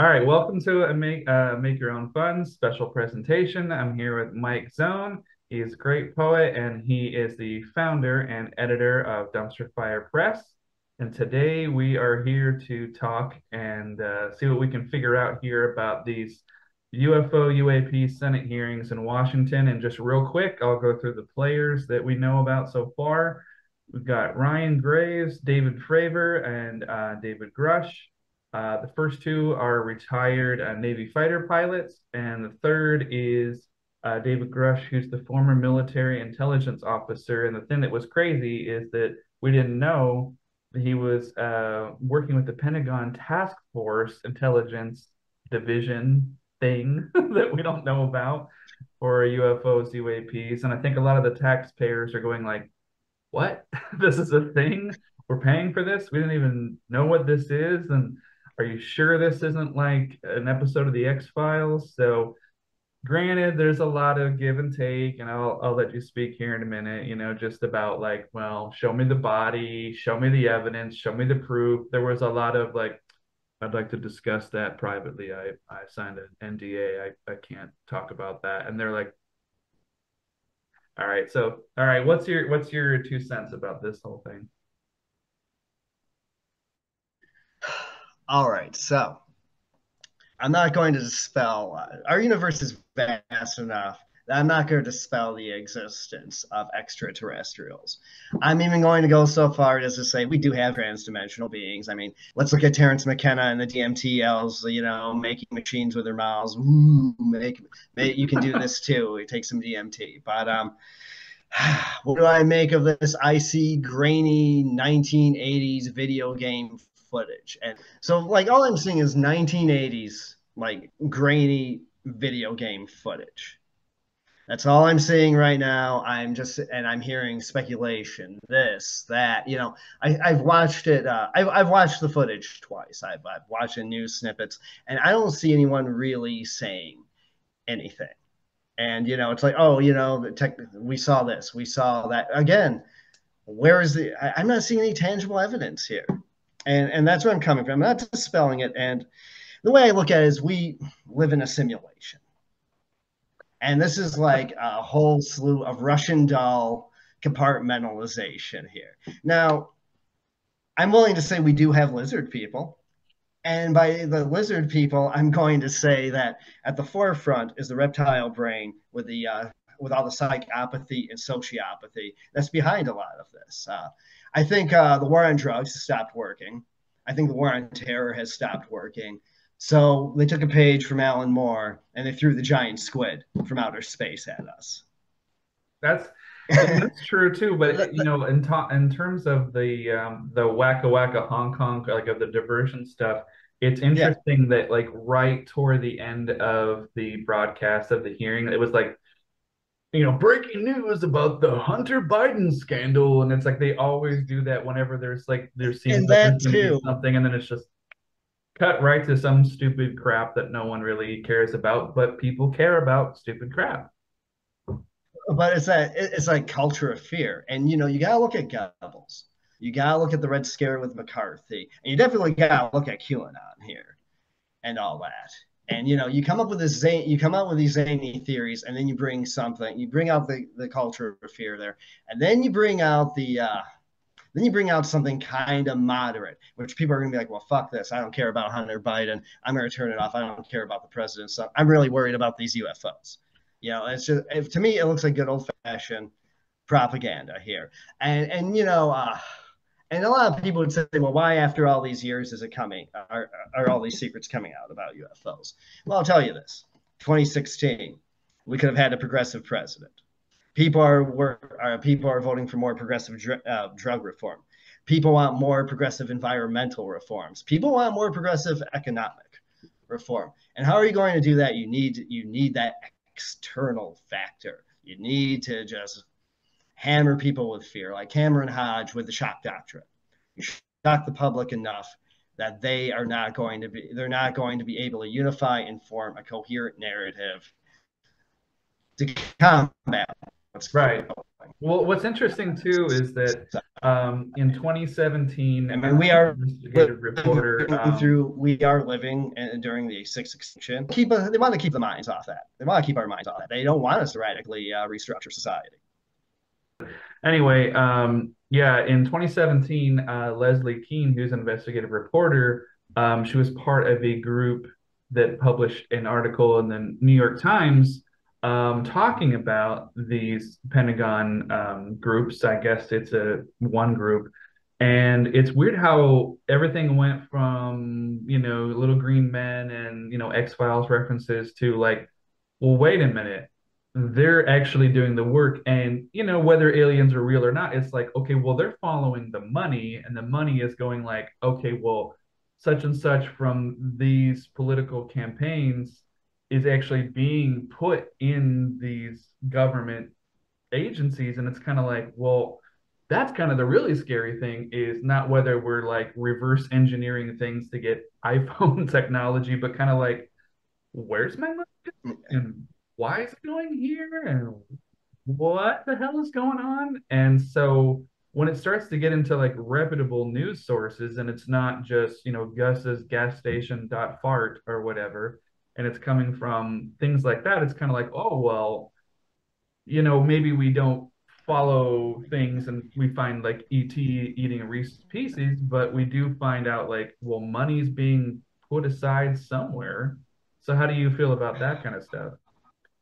All right, welcome to a make uh, make your own fun special presentation. I'm here with Mike Zone. He's a great poet and he is the founder and editor of Dumpster Fire Press. And today we are here to talk and uh, see what we can figure out here about these UFO UAP Senate hearings in Washington. And just real quick, I'll go through the players that we know about so far. We've got Ryan Graves, David Fravor, and uh, David Grusch. Uh, the first two are retired uh, Navy fighter pilots, and the third is uh, David Grusch, who's the former military intelligence officer. And the thing that was crazy is that we didn't know that he was uh, working with the Pentagon Task Force Intelligence Division thing that we don't know about for UFOs, UAPs. And I think a lot of the taxpayers are going like, what? this is a thing? We're paying for this? We didn't even know what this is. And are you sure this isn't like an episode of the X Files? So, granted, there's a lot of give and take, and I'll I'll let you speak here in a minute. You know, just about like, well, show me the body, show me the evidence, show me the proof. There was a lot of like, I'd like to discuss that privately. I I signed an NDA. I I can't talk about that. And they're like, all right, so all right, what's your what's your two cents about this whole thing? All right, so I'm not going to dispel. Our universe is vast enough that I'm not going to dispel the existence of extraterrestrials. I'm even going to go so far as to say we do have transdimensional beings. I mean, let's look at Terence McKenna and the DMT elves. You know, making machines with their mouths. Ooh, make, make you can do this too. It takes some DMT, but um. What do I make of this icy, grainy 1980s video game footage. And so like all I'm seeing is 1980s like grainy video game footage. That's all I'm seeing right now. I'm just and I'm hearing speculation, this, that. You know, I, have watched it. Uh, I've, I've watched the footage twice. I've, I've watched news snippets, and I don't see anyone really saying anything. And you know, it's like, oh, you know, the tech. We saw this. We saw that. Again, where is the? I, I'm not seeing any tangible evidence here and and that's where I'm coming from. I'm not dispelling it. And the way I look at it is, we live in a simulation, and this is like a whole slew of Russian doll compartmentalization here. Now, I'm willing to say we do have lizard people. And by the lizard people, I'm going to say that at the forefront is the reptile brain with the uh, with all the psychopathy and sociopathy that's behind a lot of this. Uh, I think uh, the war on drugs has stopped working. I think the war on terror has stopped working. So they took a page from Alan Moore and they threw the giant squid from outer space at us. That's that's true too. But you know, in ta- in terms of the um, the wacka wacka Hong Kong like of the diversion stuff, it's interesting yeah. that like right toward the end of the broadcast of the hearing, it was like you know, breaking news about the Hunter Biden scandal, and it's like they always do that whenever there's like there seems like there's something, and then it's just cut right to some stupid crap that no one really cares about, but people care about stupid crap. But it's that it's like culture of fear, and you know you gotta look at Goebbels, you gotta look at the Red Scare with McCarthy, and you definitely gotta look at QAnon here, and all that and you know you come up with this zany, you come out with these zany theories and then you bring something you bring out the, the culture of fear there. And then you bring out the uh, then you bring out something kind of moderate which people are going to be like well fuck this. I don't care about hunter biden. I'm going to turn it off. I don't care about the president so i'm really worried about these ufos you know it's just if, to me it looks like good old fashioned propaganda here. And and you know uh, and a lot of people would say, well, why after all these years is it coming? Are, are all these secrets coming out about UFOs? Well, I'll tell you this 2016, we could have had a progressive president. People are, were, are people are voting for more progressive dr- uh, drug reform. People want more progressive environmental reforms. People want more progressive economic reform. And how are you going to do that? You need you need that external factor. You need to just hammer people with fear, like Cameron Hodge with the shock doctrine. You shock the public enough that they are not going to be they're not going to be able to unify and form a coherent narrative to combat what's right. Well, what's interesting too is that um, in 2017, I mean, we are reporter um, through. We are living in, during the sixth extinction. Keep a, they want to keep the minds off that. They want to keep our minds off that. They don't want us to radically uh, restructure society. Anyway, um, yeah, in 2017, uh, Leslie Kean, who's an investigative reporter, um, she was part of a group that published an article in the New York Times um, talking about these Pentagon um, groups. I guess it's a one group. And it's weird how everything went from, you know, little green men and, you know, X Files references to like, well, wait a minute they're actually doing the work. And you know whether aliens are real or not it's like okay well they're following the money and the money is going like okay well such and such from these political campaigns is actually being put in these government agencies. And it's kind of like well that's kind of the really scary thing is not whether we're like reverse engineering things to get iphone technology but kind of like where's my money? And why is it going here and what the hell is going on? And so when it starts to get into like reputable news sources and it's not just, you know, Gus's gas station dot fart or whatever, and it's coming from things like that, it's kind of like, oh, well, you know, maybe we don't follow things and we find like ET eating Reese's Pieces, but we do find out like, well, money's being put aside somewhere. So how do you feel about that kind of stuff?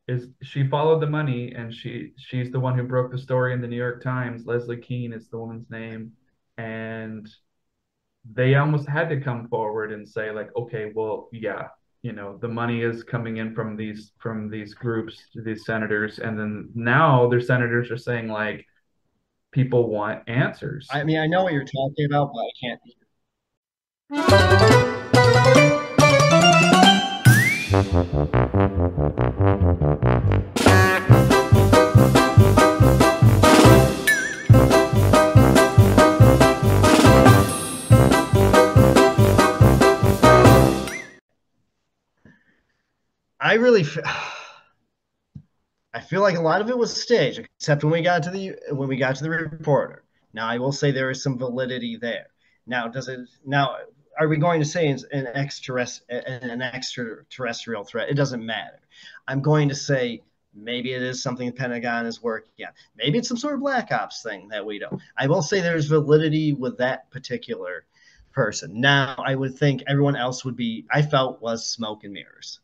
Is she followed the money and she she's the one who broke the story in the New York Times. Leslie Kean is the woman's name, and they almost had to come forward and say like, okay, well, yeah, you know, the money is coming in from these from these groups, these senators, and then now their senators are saying like, people want answers. I mean, I know what you're talking about, but I I really, I feel like a lot of it was staged, except when we got to the when we got to the reporter. Now, I will say there is some validity there. Now, does it now? Are we going to say it's an extraterrestrial an extraterrestrial threat? It doesn't matter. I'm going to say maybe it is something the Pentagon is working on. Maybe it's some sort of black ops thing that we don't. I will say there's validity with that particular person. Now, I would think everyone else would be. I felt was smoke and mirrors.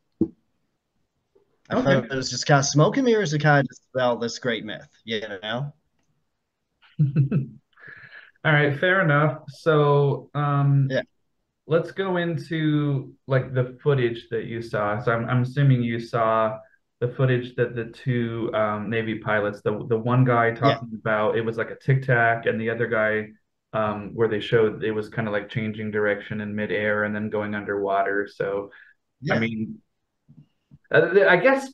I okay. thought it was just kind of smoke and mirrors to kind of dispel this great myth. You know. All right, fair enough. So, um, yeah let's go into like the footage that you saw. So I'm, I'm assuming you saw the footage that the two um, Navy pilots, the the one guy talking yeah. about it was like a tic tac, and the other guy um, where they showed it was kind of like changing direction in midair and then going underwater. So, yeah. I mean, uh, I guess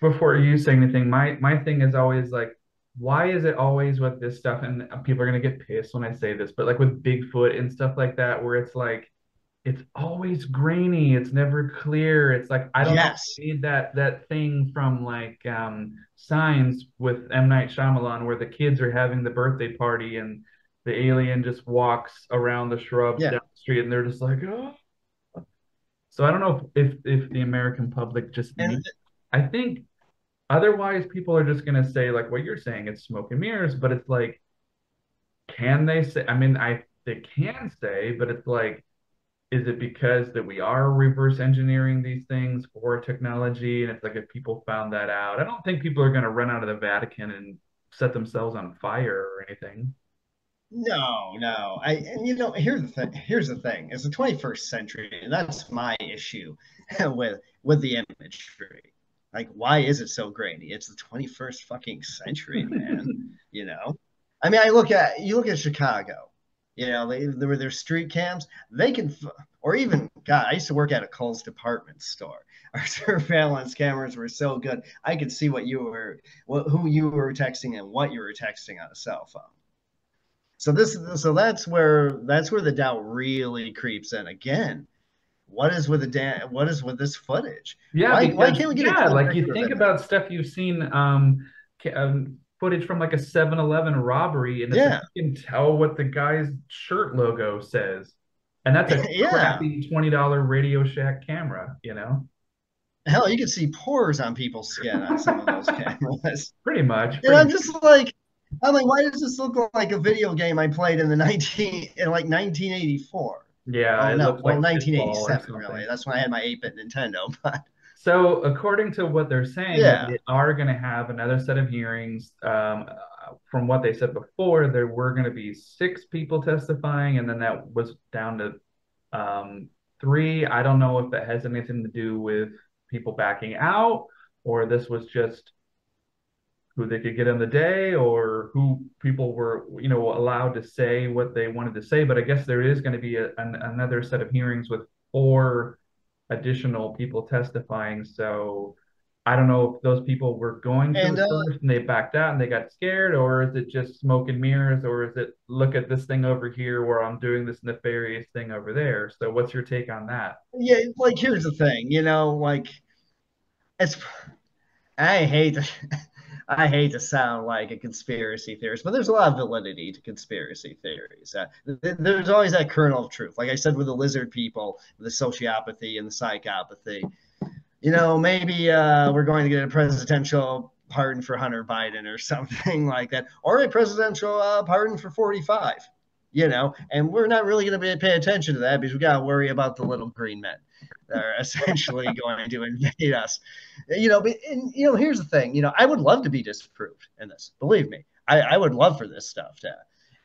before you say anything, my my thing is always like, why is it always with this stuff? And people are gonna get pissed when I say this, but like with Bigfoot and stuff like that, where it's like it's always grainy. It's never clear. It's like I don't yes. need that that thing from like um, Signs with M Night Shyamalan where the kids are having the birthday party and the alien just walks around the shrubs yeah. down the street and they're just like oh. So I don't know if if, if the American public just needs, I think otherwise people are just gonna say like what you're saying it's smoke and mirrors, but it's like can they say? I mean I they can say, but it's like is it because that we are reverse engineering these things for technology and it's like if people found that out i don't think people are going to run out of the vatican and set themselves on fire or anything No, no. I and you know here's the thing. Here's the thing. It's the 21st century, and that's my issue with with the imagery. Like, why is it so grainy? It's the 21st fucking century, man. you know. I mean, I look at you look at Chicago. You know, they, they were their street cams. They can, or even God, I used to work at a Kohl's department store. Our surveillance cameras were so good. I could see what you were, what, who you were texting and what you were texting on a cell phone. So this, is so that's where that's where the doubt really creeps in. Again, what is with the da- what is with this footage? Yeah, why, because, why can't we get yeah, like you think about stuff you've seen um, um, footage from like a 7-Eleven robbery, and yeah. you can tell what the guy's shirt logo says, and that's a yeah. crappy twenty dollar Radio Shack camera, you know. Hell, you can see pores on people's skin on some of those cameras. Pretty much. Pretty and I'm just like, I'm like, why does this look like a video game I played in the 19 in like 1984? Yeah, oh, no, well, like 1987 really. That's when I had my 8-bit Nintendo. But so according to what they're saying, yeah. they are going to have another set of hearings. Um, from what they said before, there were going to be six people testifying, and then that was down to um, three. I don't know if that has anything to do with people backing out, or this was just who they could get on the day or who people were you know allowed to say what they wanted to say but i guess there is going to be a, an, another set of hearings with four additional people testifying. So i don't know if those people were going to and, uh, first and they backed out and they got scared or is it just smoke and mirrors or is it look at this thing over here where i'm doing this nefarious thing over there. So what's your take on that? Yeah like here's the thing you know like it's i hate I hate to sound like a conspiracy theorist, but there's a lot of validity to conspiracy theories. Uh, th- there's always that kernel of truth. Like I said with the lizard people, the sociopathy and the psychopathy. You know, maybe uh, we're going to get a presidential pardon for Hunter Biden or something like that, or a presidential uh, pardon for 45. You know, and we're not really going to pay attention to that because we got to worry about the little green men that are essentially going to invade us. You know, but and, you know, here's the thing. You know, I would love to be disproved in this. Believe me, I, I would love for this stuff to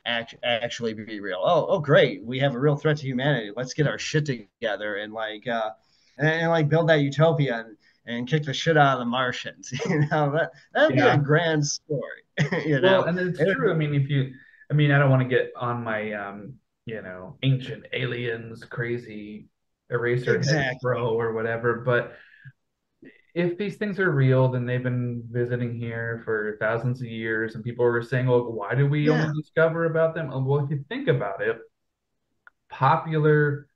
act, actually be real. Oh, oh, great, we have a real threat to humanity. Let's get our shit together and like uh, and, and like build that utopia and, and kick the shit out of the Martians. You know, that that'd yeah. be a grand story. you know, well, and it's true. I mean, if you, I mean, I don't want to get on my um, you know, ancient aliens crazy eraser exactly. bro or whatever. But if these things are real, then they've been visiting here for thousands of years, and people are saying, "Well, why do we yeah. only discover about them?" Well, if you think about it, popular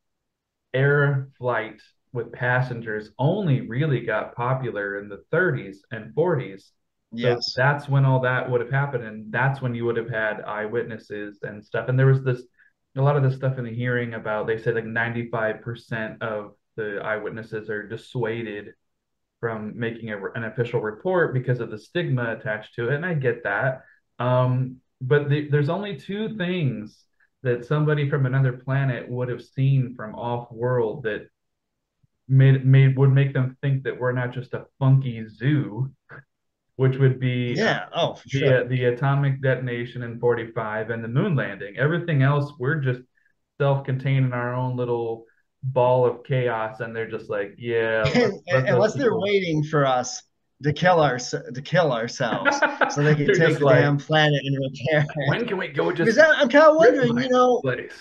air flight with passengers only really got popular in the 30s and 40s. Yes. So that's when all that would have happened. And that's when you would have had eyewitnesses and stuff. And there was this a lot of this stuff in the hearing about they said like 95% of the eyewitnesses are dissuaded from making a, an official report because of the stigma attached to it and i get that um, but the, there's only two things that somebody from another planet would have seen from off world that made made would make them think that we're not just a funky zoo which would be yeah oh the, sure. Uh, the atomic detonation in 45 and the moon landing everything else we're just self-contained in our own little ball of chaos and they're just like yeah let's, let's unless they're waiting for us to kill our to kill ourselves so they can take the like, damn planet and repair when can we go just because i'm kind of wondering you know place.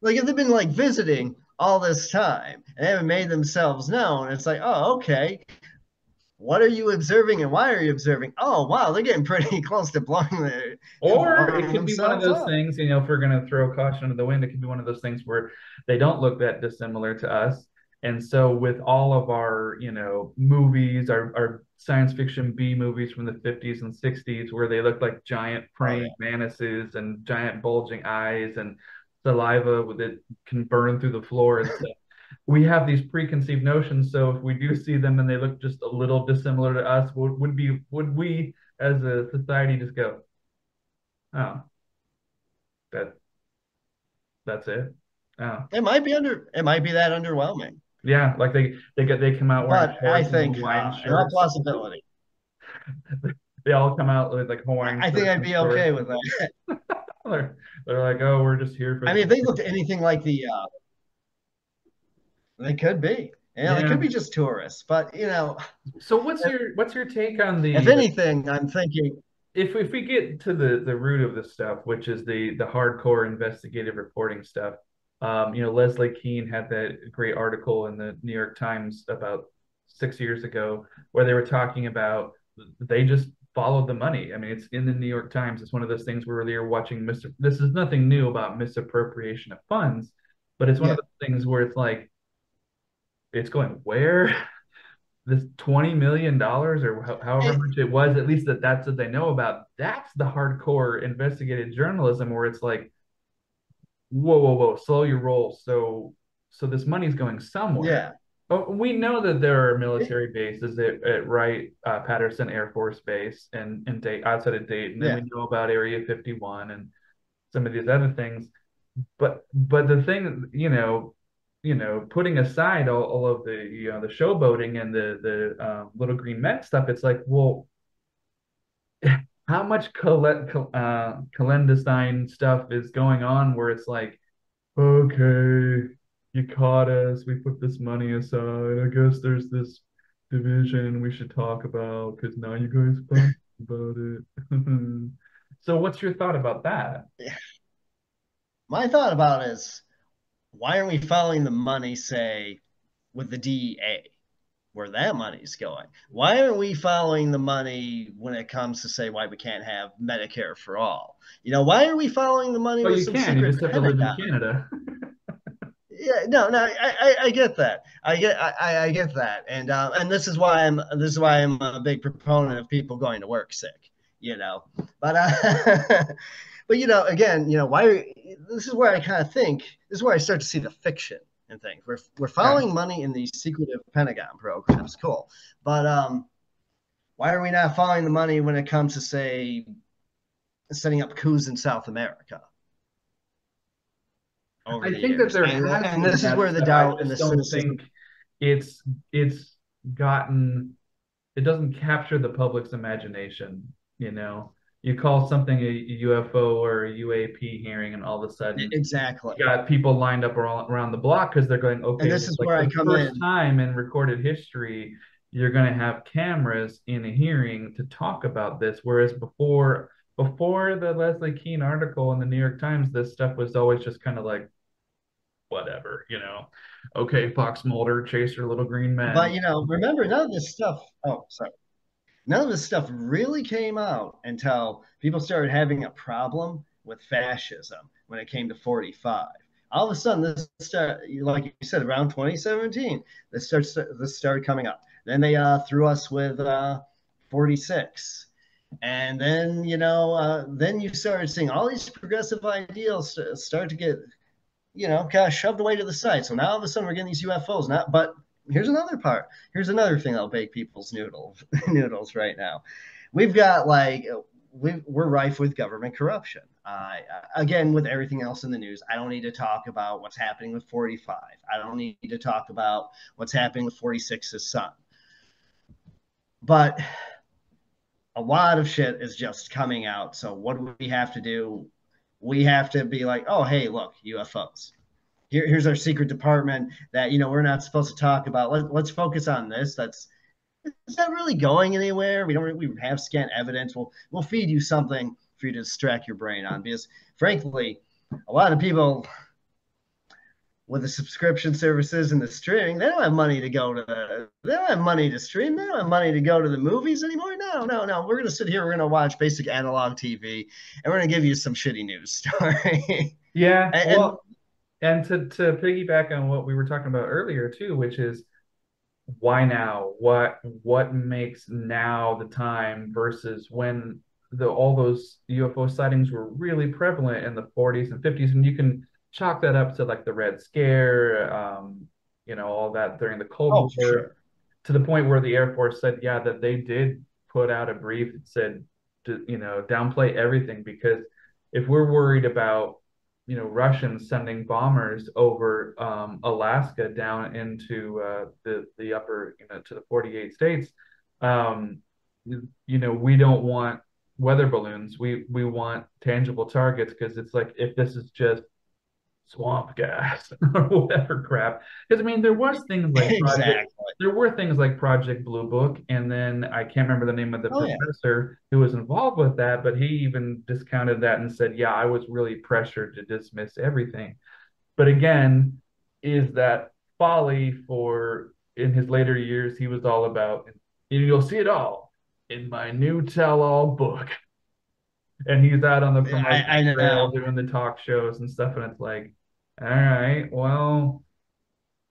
like if they've been like visiting all this time and they haven't made themselves known it's like oh okay what are you observing and why are you observing? Oh, wow, they're getting pretty close to blowing the. Or it could be one of those up. things, you know, if we're going to throw caution to the wind, it could be one of those things where they don't look that dissimilar to us. And so, with all of our, you know, movies, our, our science fiction B movies from the 50s and 60s, where they look like giant praying oh, yeah. mantises and giant bulging eyes and saliva that can burn through the floor and stuff we have these preconceived notions. So if we do see them and they look just a little dissimilar to us, would, would be would we as a society just go, oh, that that's it? Oh, it might be under it might be that underwhelming. Yeah, like they they get they come out wearing but I think uh, not possibility. they all come out with like horns. I think I'd be okay with that. they're, they're like, oh, we're just here for. I mean, if they looked anything like the, uh, they could be. Yeah, Yeah. they could be just tourists, but you know, So what's your what's your take on the if anything, I'm thinking, if if we get to the the root of this stuff, which is the the hardcore investigative reporting stuff, um, you know, Leslie Kean had that great article in the New York Times about six years ago where they were talking about they just followed the money. I mean, it's in the New York Times. It's one of those things where they're watching mis this is nothing new about misappropriation of funds, but it's one of those things where it's like it's going where? This 20 million dollars or however much it was at least that that's what they know about. That's the hardcore investigative journalism where it's like whoa whoa whoa slow your roll. So so this money's going somewhere. Yeah, Oh, we know that there are military bases at, at Wright uh, Patterson Air Force Base and and Dayton, outside of Dayton, and Yeah. we know about Area 51 and some of these other things. But but the thing, you know, you know, putting aside all, all of the you know the showboating and the the um, little green men stuff, it's like, well, how much colle- co- uh, stuff is going on where it's like, okay, you caught us, we put this money aside. I guess there's this division we should talk about because now you guys talk about it. So what's your thought about that? my thought about is, why aren't we following the money, say, with the DEA, where that money's going? Why aren't we following the money when it comes to say why we can't have Medicare for all? You know, why are we following the money Well, with you can, you just have to live in Canada. Yeah, no, no, I, I, I get that. I get, I, I get that, and uh, and this is why I'm, this is why I'm a big proponent of people going to work sick. You know, but uh, but you know, again, you know, why? This is where I kind of think. This is where I start to see the fiction and things. We're we're following money in these secretive Pentagon programs, cool, but um, why are we not following the money when it comes to say setting up coups in South America? I think years? that there and, and this is where the doubt and the cynicism. think it's it's gotten it doesn't capture the public's imagination, you know. You call something a UFO or a UAP hearing, and all of a sudden Exactly. you got people lined up around, around the block because they're going, okay, and this is like where I come first in. time in recorded history, you're going to have cameras in a hearing to talk about this. Whereas before, before the Leslie Kean article in the New York Times, this stuff was always just kind of like, whatever, you know. Okay, Fox Mulder, Chaser, little green man. But you know, remember none of this stuff. Oh, sorry. None of this stuff really came out until people started having a problem with fascism when it came to 45. All of a sudden, this start, like you said, around 2017, this starts this started coming up. Then they uh, threw us with uh, 46, and then you know, uh, then you started seeing all these progressive ideals start to get, you know, kind of shoved away to the side. So now all of a sudden we're getting these UFOs. Not, but here's another part. Here's another thing that'll bake people's noodles noodles right now. We've got like we we're rife with government corruption. Uh, again, with everything else in the news, I don't need to talk about what's happening with 45. I don't need to talk about what's happening with 46's son. But a lot of shit is just coming out. So what do we have to do? We have to be like, oh, hey, look, UFOs here, here's our secret department that you know we're not supposed to talk about. Let, let's focus on this. That's is that really going anywhere? We don't we have scant evidence. We'll we'll feed you something for you to distract your brain on because frankly, a lot of people with the subscription services and the streaming, they don't have money to go to the, they don't have money to stream. They don't have money to go to the movies anymore. No, no, no. We're gonna sit here. We're gonna watch basic analog TV, and we're gonna give you some shitty news story. yeah, and, well, and to to piggyback on what we were talking about earlier too, which is why now? What what makes now the time versus when the all those UFO sightings were really prevalent in the 40s and 50s, and you can chalk that up to like the Red Scare, um, you know, all that during the Cold Oh, War, sure. to the point where the Air Force said, yeah, that they did put out a brief that said, to, you know, downplay everything because if we're worried about you know Russians sending bombers over um, Alaska down into uh, the the upper you know to the 48 states. Um, you know, we don't want weather balloons. We we want tangible targets because it's like if this is just swamp gas or whatever crap. Because I mean, there was things like Project, exactly. there were things like Project Blue Book, and then I can't remember the name of the oh, professor yeah. who was involved with that, but he even discounted that and said, "Yeah, I was really pressured to dismiss everything." But again, is that folly for in his later years? He was all about, you'll see it all in my new tell-all book. And he's out on the promotion trail doing the talk shows and stuff, and it's like, all right, well,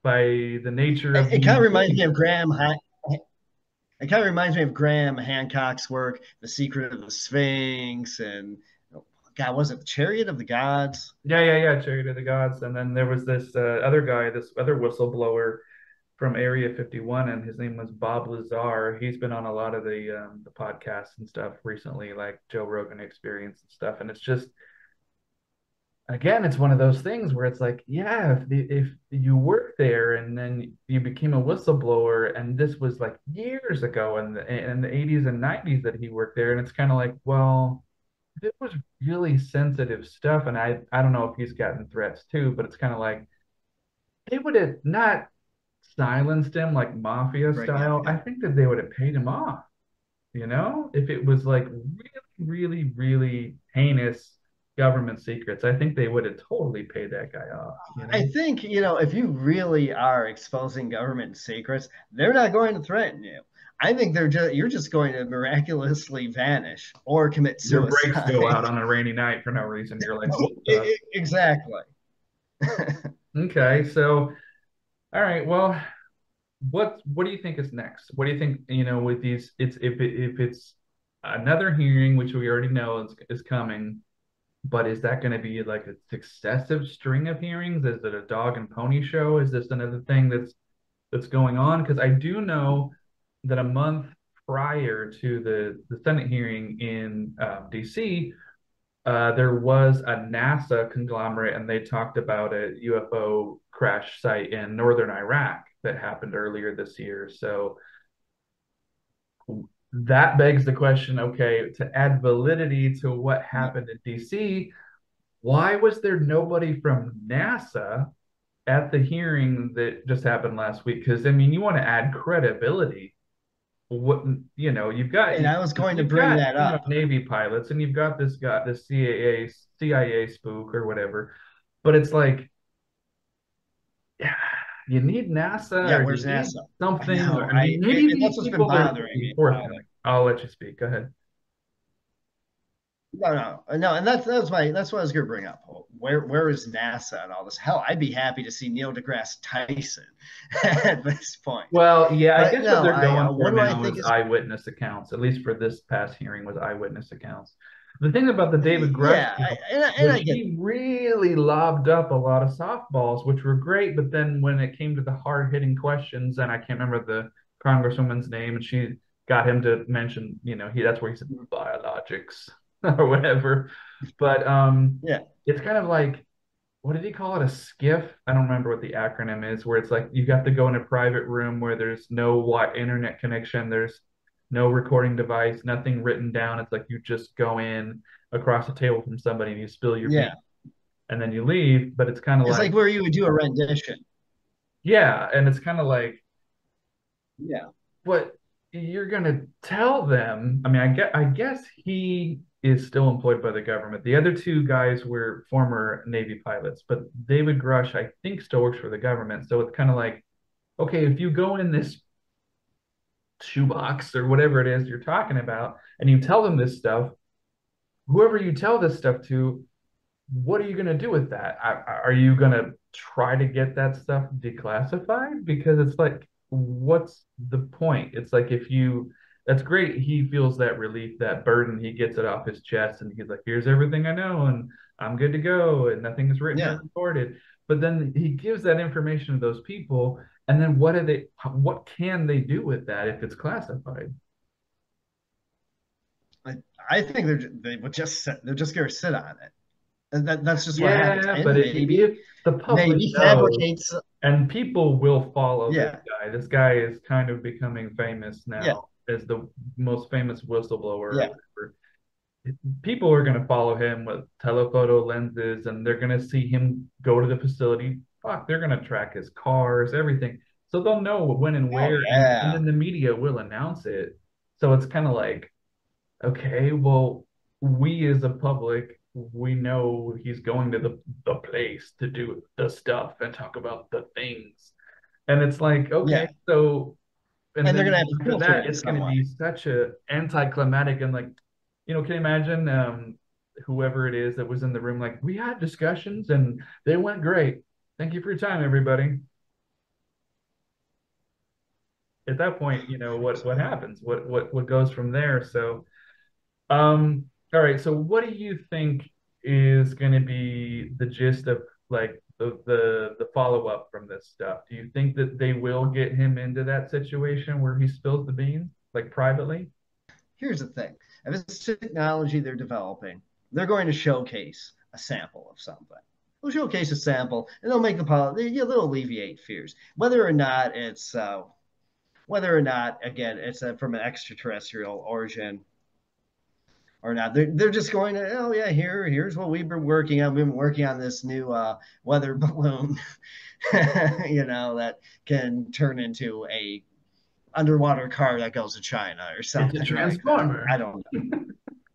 by the nature of it, it kind of reminds me of Graham. It kind of reminds me of Graham Hancock's work, The Secret of the Sphinx, and God, was it the Chariot of the Gods? Yeah, yeah, yeah, Chariot of the Gods. And then there was this uh, other guy, this other whistleblower from Area 51, and his name was Bob Lazar. He's been on a lot of the um, the podcasts and stuff recently, like Joe Rogan Experience and stuff. And it's just, again, it's one of those things where it's like, yeah, if the, if you work there and then you became a whistleblower, and this was like years ago in the in the 80s and 90s that he worked there, and it's kind of like, well it was really sensitive stuff, and I I don't know if he's gotten threats too, but it's kind of like they would have not silenced him like mafia right, style. Yeah, yeah. I think that they would have paid him off. You know, if it was like really, really, really heinous government secrets, I think they would have totally paid that guy off. You know? I think you know if you really are exposing government secrets, they're not going to threaten you. I think they're just you're just going to miraculously vanish or commit suicide. Your brakes go out on a rainy night for no reason. You're like, exactly. okay, so all right, well, what what do you think is next? What do you think? You know, with these, it's if it, if it's another hearing, which we already know is is coming, but is that going to be like a successive string of hearings? Is it a dog and pony show? Is this another thing that's that's going on? Because I do know that a month prior to the, the Senate hearing in uh, um, DC, uh, there was a NASA conglomerate and they talked about a UFO crash site in northern Iraq that happened earlier this year. So that begs the question okay, to add validity to what happened in DC, why was there nobody from NASA at the hearing that just happened last week? Because, I mean, you want to add credibility what you know you've got and i was going to bring got, that up know, navy pilots and you've got this guy this cia cia spook or whatever but it's like yeah you need nasa yeah where's nasa? Something I know, I, maybe that's what's been bothering me i'll let you speak. Go ahead no, no, no, and that's that's my that's what I was going to bring up. Where where is NASA and all this? Hell, I'd be happy to see Neil deGrasse Tyson at this point. Well, yeah, but I guess no, what they're going I, uh, for now is, is eyewitness accounts. At least for this past hearing, was eyewitness accounts. The thing about the David Grusch, yeah, I, and, I, and I get he really lobbed up a lot of softballs, which were great. But then when it came to the hard hitting questions, and I can't remember the congresswoman's name, and she got him to mention, you know, he that's where he said biologics or whatever. But um, yeah, it's kind of like what did he call it? A SCIF? I don't remember what the acronym is. Where it's like you have to go in a private room where there's no what internet connection, there's no recording device, nothing written down. It's like you just go in across the table from somebody and you spill your yeah. And then you leave. But it's kind of it's like, like where you would do a rendition. Yeah, and it's kind of like yeah, but you're gonna tell them. I mean, I guess I guess he is still employed by the government. The other two guys were former Navy pilots, but David Grusch, I think, still works for the government. So it's kind of like, okay, if you go in this shoebox or whatever it is you're talking about and you tell them this stuff, whoever you tell this stuff to, what are you going to do with that? Are you going to try to get that stuff declassified? Because it's like, what's the point? It's like if you that's great. He feels that relief, that burden. He gets it off his chest, and he's like, "Here's everything I know, and I'm good to go, and nothing is written yeah. or recorded." But then he gives that information to those people, and then what do they? What can they do with that if it's classified? I I think they're they would just sit, they're just going to sit on it. And that, that's just yeah, what happens. but eh? maybe if the public maybe fabricates and people will follow yeah. this guy. This guy is kind of becoming famous now. Yeah as the most famous whistleblower. Yeah. People are going to follow him with telephoto lenses, and they're going to see him go to the facility. Fuck, they're going to track his cars, everything. So they'll know when and Oh, where, and- and then the media will announce it. So it's kind of like, okay, well, we as a public, we know he's going to the, the place to do the stuff and talk about the things. And it's like, okay, Yeah. so And they're then gonna have to after filter that, it's gonna be such a anticlimactic and like, you know, can you imagine um whoever it is that was in the room, like, we had discussions and they went great. Thank you for your time, everybody. At that point, you know, what what happens? What what what goes from there? So um, all right. So, what do you think is going to be the gist of like the the the follow up from this stuff? Do you think that they will get him into that situation where he spills the beans, like privately? Here's the thing: if it's technology they're developing, they're going to showcase a sample of something. They'll showcase a sample, and they'll make the policy. Yeah, they'll alleviate fears, whether or not it's uh, whether or not again it's uh from an extraterrestrial origin or not. They're, they're just going to, oh yeah, here here's what we've been working on. We've been working on this new uh, weather balloon, you know, that can turn into a underwater car that goes to China or something. It's a like transformer. I don't know.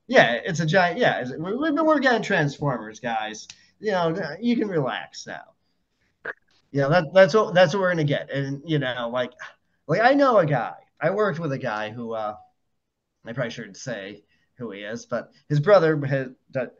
yeah, it's a giant. Yeah, we- we've been working on Transformers, guys. You know, you can relax now. Yeah, that, that's what that's what we're gonna get. And you know, like, like I know a guy. I worked with a guy who uh, I probably shouldn't say who he is, but his brother had,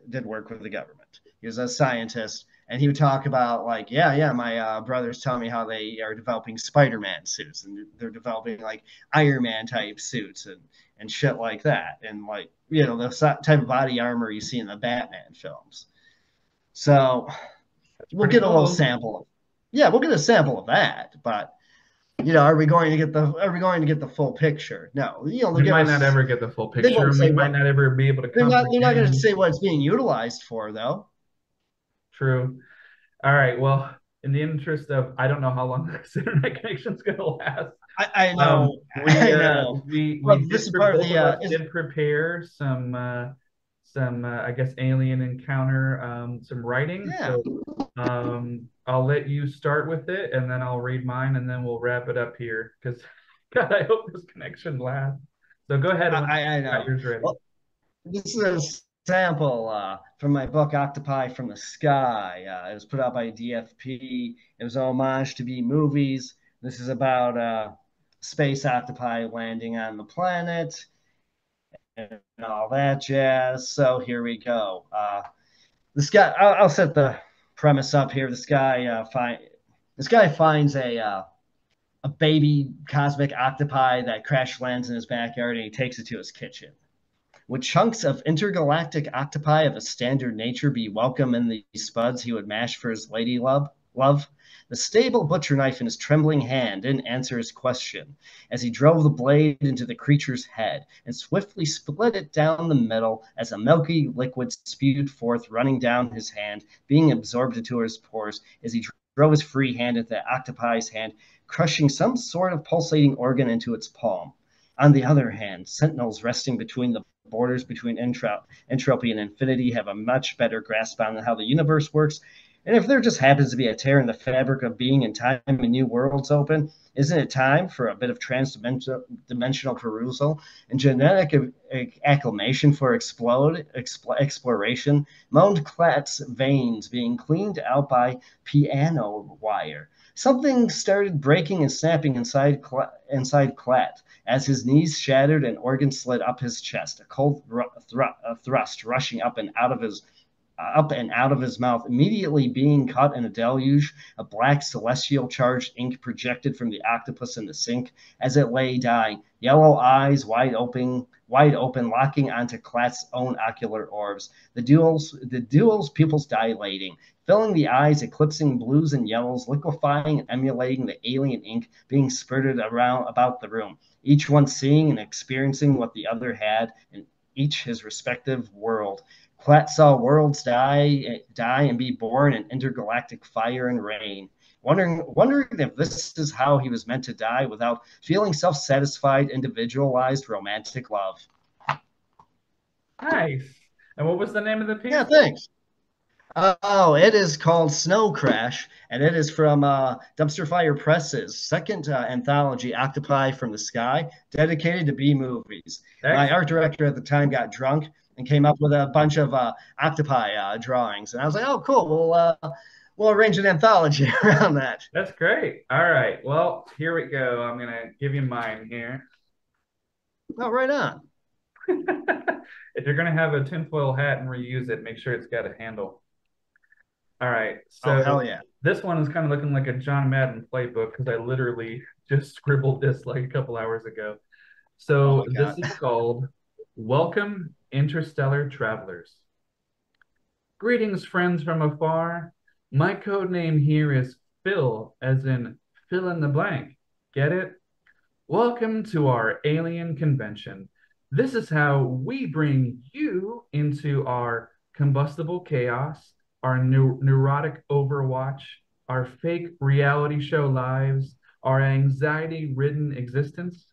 did work with the government. He was a scientist, and he would talk about like, yeah, yeah, my uh, brother's telling me how they are developing Spider-Man suits, and they're developing like Iron Man type suits and and shit like that, and like you know the type of body armor you see in the Batman films. So we'll get a little cool. sample. Yeah, we'll get a sample of that, but you know, are we going to get the are we going to get the full picture? No, you know, We might us- not ever get the full picture. We might what- not ever be able to They're not. They're not going to say what it's being utilized for, though. True. All right. Well, in the interest of, I don't know how long this internet connection is going to last. I, I Um, know. we, I uh, know. we, Well, we this did, is part of the, uh, did prepare some, uh, some, uh, I guess, alien encounter, um, some writing. Yeah. So, um, I'll let you start with it, and then I'll read mine, and then we'll wrap it up here. Because, God, I hope this connection lasts. So go ahead. I, I know. yours ready. Well, This is a sample uh, from my book Octopi from the Sky. Uh, it was put out by DFP. It was an homage to B movies. This is about uh, space octopi landing on the planet and all that jazz. So here we go. Uh, this guy, I'll, I'll set the premise up here. This guy uh, find this guy finds a uh, a baby cosmic octopi that crash lands in his backyard, and he takes it to his kitchen. Would chunks of intergalactic octopi of a standard nature be welcome in the spuds he would mash for his lady love? Love. The stable butcher knife in his trembling hand didn't answer his question as he drove the blade into the creature's head and swiftly split it down the middle as a milky liquid spewed forth, running down his hand, being absorbed into his pores as he drove his free hand into the octopi's hand, crushing some sort of pulsating organ into its palm. On the other hand, sentinels resting between the borders between entrop- entropy and infinity have a much better grasp on how the universe works. And if there just happens to be a tear in the fabric of being and time and new worlds open, isn't it time for a bit of trans-dimensional perusal and genetic ac- acclimation for explode, expl- exploration? Moaned Clat's veins being cleaned out by piano wire. Something started breaking and snapping inside Cla- inside Clat as his knees shattered and organ slid up his chest, a cold thr- thr- thrust rushing up and out of his up and out of his mouth, immediately being caught in a deluge A black celestial charged ink projected from the octopus in the sink as it lay dying, yellow eyes wide open, wide open, locking onto Clat's own ocular orbs. The duel's the duel's pupils dilating, filling the eyes, eclipsing blues and yellows, liquefying and emulating the alien ink being spurted around about the room each one seeing and experiencing what the other had in each his respective world. Clat saw worlds die, die and be born in intergalactic fire and rain. wondering wondering if this is how he was meant to die without feeling self-satisfied, individualized, romantic love. Nice. And what was the name of the piece? Yeah, thanks. Oh, it is called Snow Crash, and it is from uh, Dumpster Fire Press's second uh, anthology, Octopi from the Sky, dedicated to B movies. My art director at the time got drunk and came up with a bunch of uh, octopi uh, drawings, and I was like, "Oh, cool! We'll uh, we'll arrange an anthology around that." That's great. All right. Well, here we go. I'm gonna give you mine here. Oh, right on. if you're gonna have a tinfoil hat and reuse it, make sure it's got a handle. All right. So oh, hell yeah. This one is kind of looking like a John Madden playbook because I literally just scribbled this like a couple hours ago. So oh this is called Welcome Interstellar Travelers. Greetings, friends from afar. My code name here is Phil, as in fill in the blank. Get it? Welcome to our alien convention. This is how we bring you into our combustible chaos our neu- neurotic overwatch, our fake reality show lives, our anxiety ridden existence.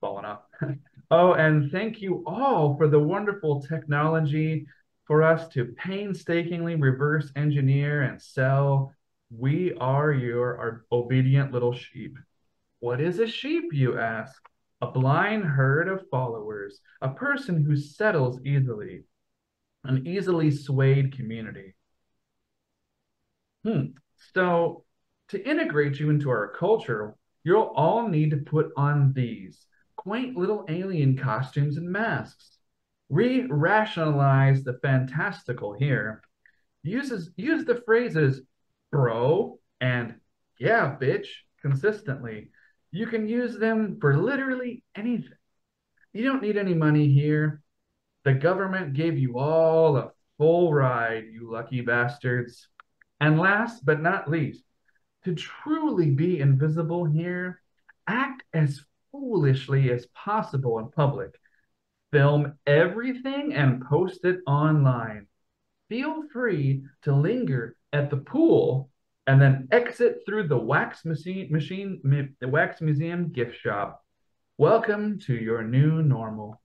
Falling off. oh, and thank you all for the wonderful technology for us to painstakingly reverse engineer and sell. We are your our obedient little sheep. What is a sheep, you ask? A blind herd of followers, a person who settles easily, an easily swayed community. Hmm. So, to integrate you into our culture, you'll all need to put on these quaint little alien costumes and masks. Re rationalize the fantastical here. Uses, use the phrases bro and yeah, bitch consistently. You can use them for literally anything. You don't need any money here. The government gave you all a full ride, you lucky bastards. And last but not least, to truly be invisible here, act as foolishly as possible in public. Film everything and post it online. Feel free to linger at the pool and then exit through the wax machine, machine the wax museum gift shop. Welcome to your new normal.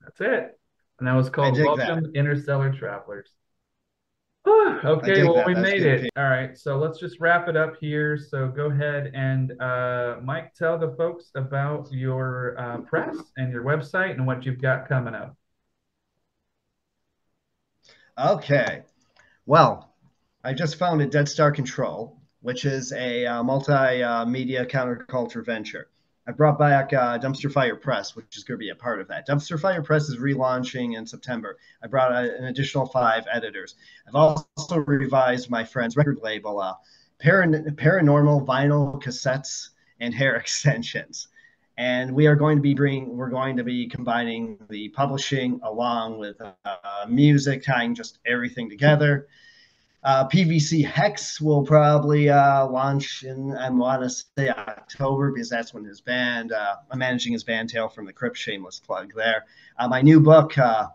That's it. And that was called Welcome that. Interstellar Travelers. Okay, well, that. we That's made it. All right, so let's just wrap it up here. So go ahead and, uh, Mike, tell the folks about your uh, press and your website and what you've got coming up. Okay. Well, I just founded Dead Star Control, which is a uh, multimedia uh, counterculture venture. I brought back uh, Dumpster Fire Press, which is going to be a part of that. Dumpster Fire Press is relaunching in September. I brought a, an additional five editors. I've also revised my friend's record label, uh, Paran- Paranormal Vinyl Cassettes and Hair Extensions. And we are going to be bringing, we're going to be combining the publishing along with uh, music, tying just everything together. Uh, PVC Hex will probably uh, launch in, I want to say October because that's when his band, uh, I'm managing his band Tail from the Crypt, shameless plug there. Uh, my new book, uh,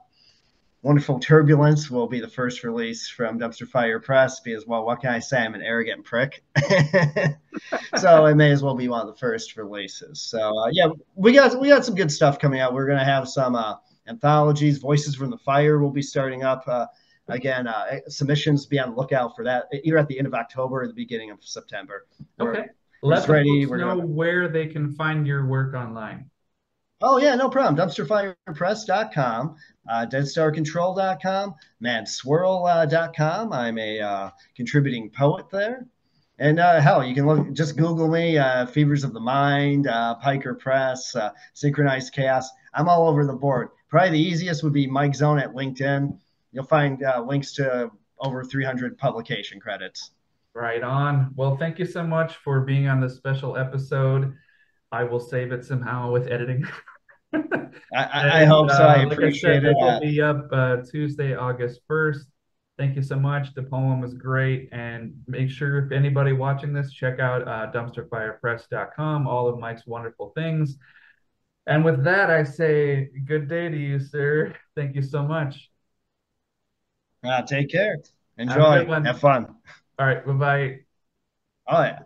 Wonderful Turbulence, will be the first release from Dumpster Fire Press because, well, what can I say? I'm an arrogant prick. so it may as well be one of the first releases. So, uh, yeah, we got, we got some good stuff coming out. We're going to have some anthologies. Voices from the Fire will be starting up again, uh, submissions be on the lookout for that either at the end of October or the beginning of September. Okay. Let ready. We're know where they can find your work online. Oh yeah, no problem. Dumpsterfirepress.com, uh, DeadStarControl.com, MadSwirl.com. I'm a uh, contributing poet there. And uh, hell, you can look, just Google me, uh, Fevers of the Mind, uh, Piker Press, uh, Synchronized Chaos. I'm all over the board. Probably the easiest would be Mike Zone at LinkedIn you'll find uh, links to over 300 publication credits. Right on. Well, thank you so much for being on this special episode. I will save it somehow with editing. I, I, I, hope so. Uh, I appreciate like I said, it. It will be up uh, Tuesday, August 1st. Thank you so much. The poem was great. And make sure if anybody watching this, check out uh, dumpsterfirepress.com, all of Mike's wonderful things. And with that, I say good day to you, sir. Thank you so much. Uh, take care. Enjoy. Have, Have fun. All right. Bye bye. Oh yeah.